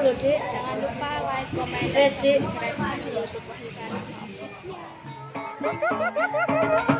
Dik. Jangan lupa like, komen, dan Yes, subscribe channel YouTube Wahyu Karisma Official.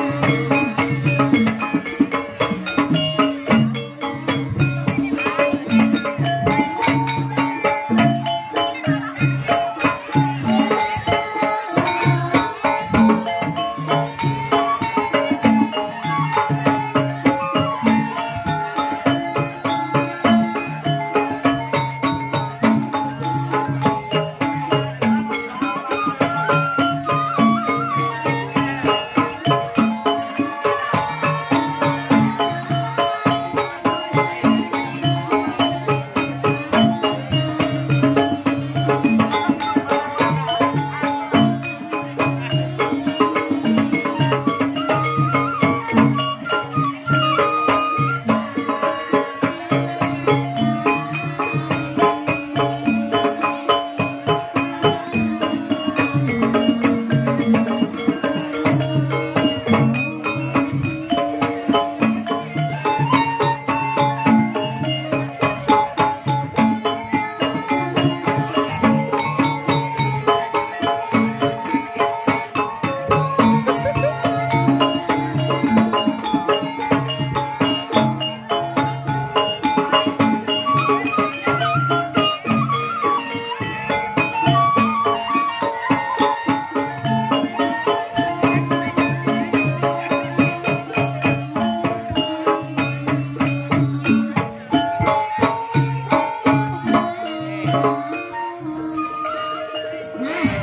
嗯。